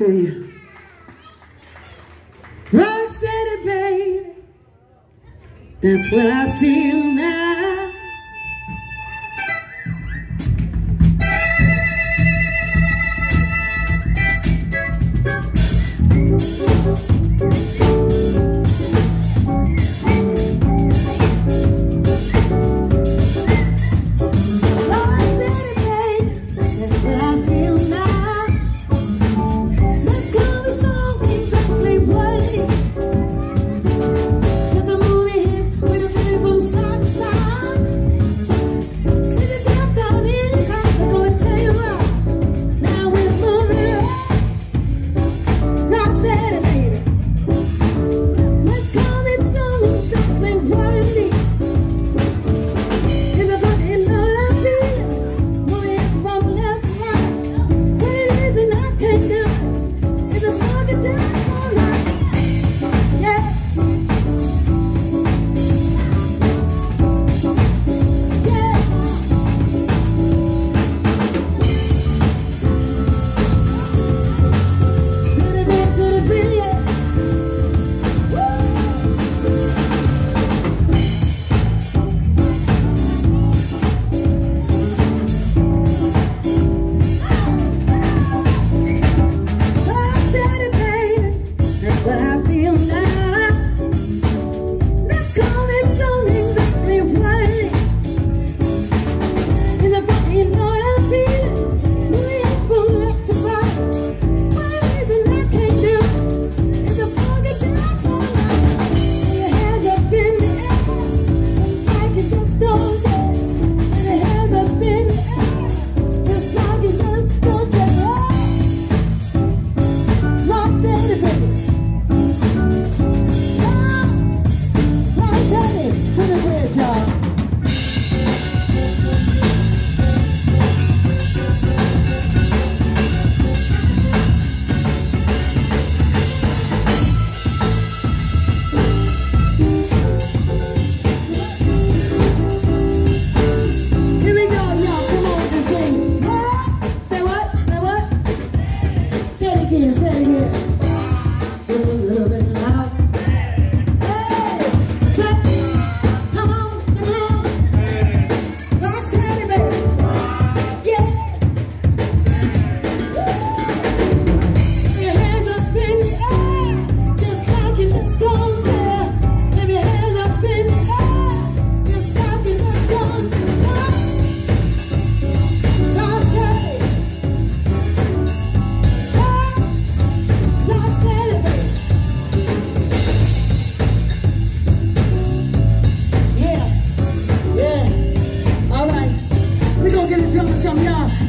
for you. Rocksteady, baby, that's what I feel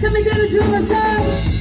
Can we get it to ourselves?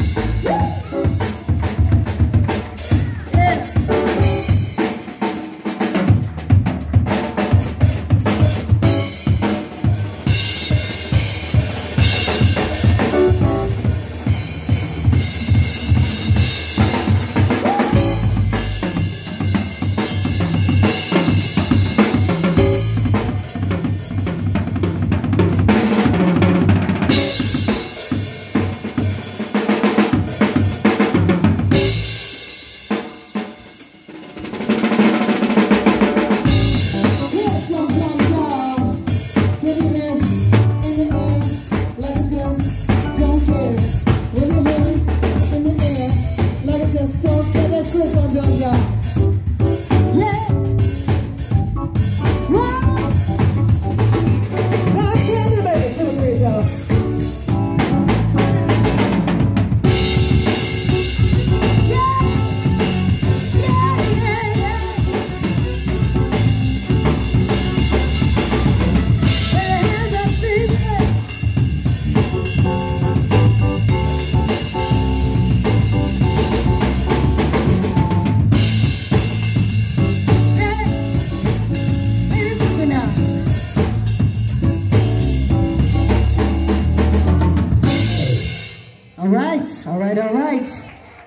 All right, all right, all right.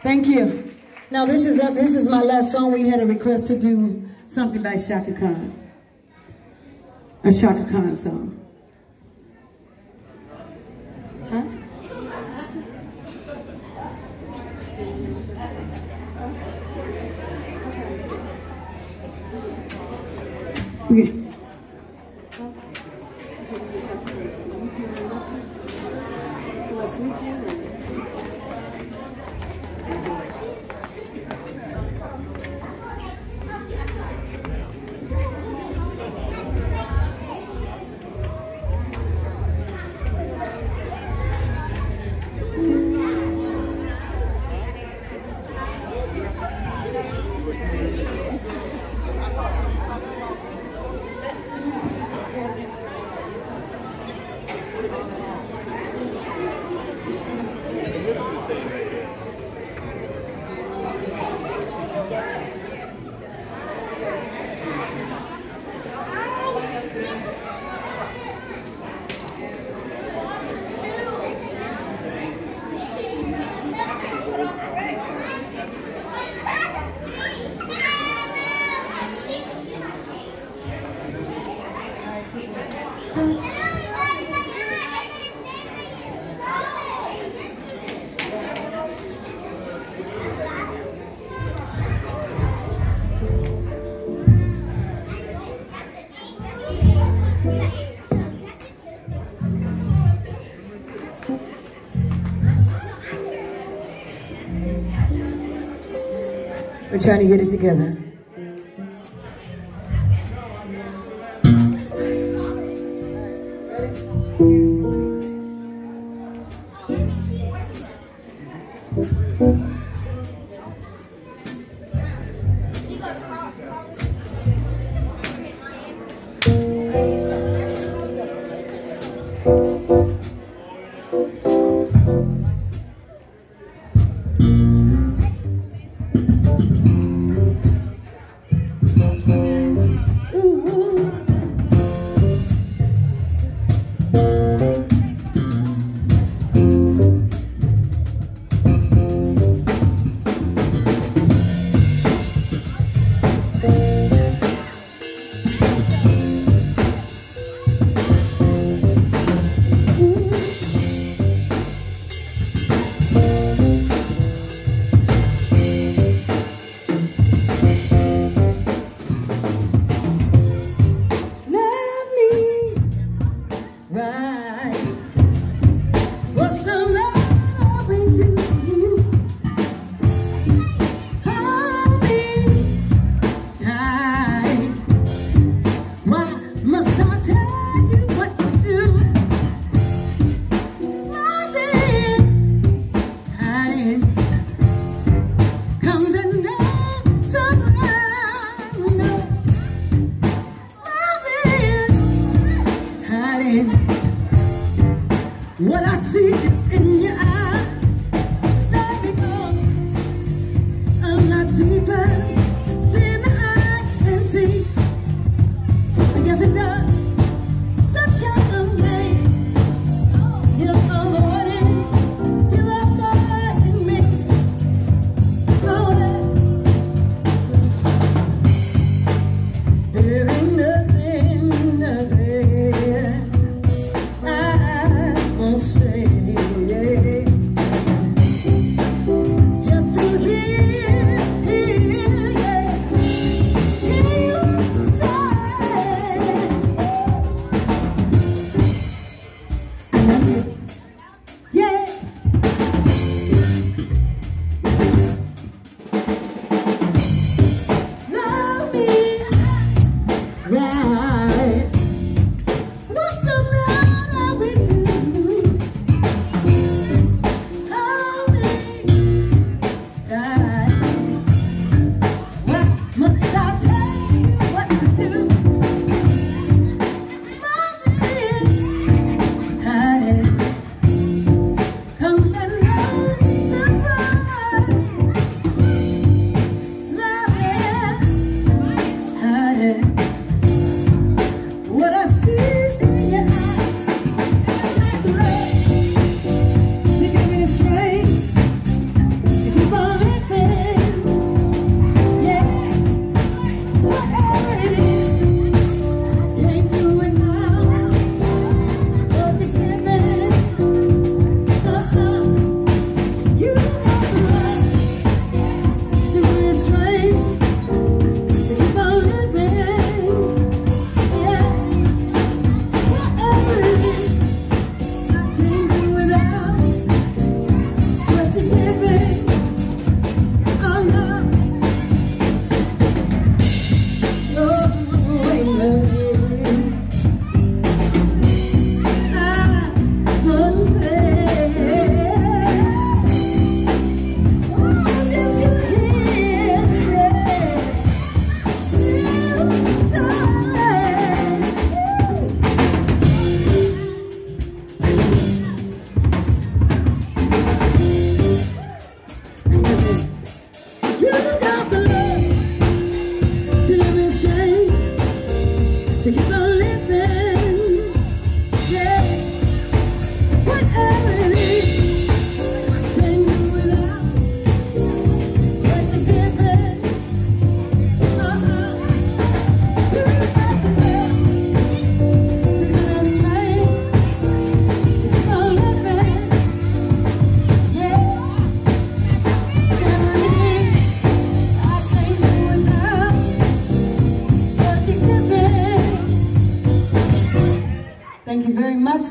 Thank you. Now this is up, this is my last song. We had a request to do something by Chaka Khan. A Chaka Khan song. Huh? Okay. to get it together. Ready?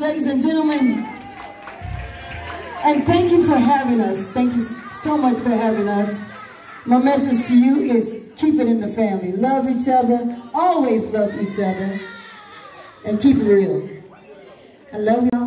Ladies and gentlemen. And thank you for having us. Thank you so much for having us. My message to you is keep it in the family. Love each other. Always love each other. And keep it real. I love you.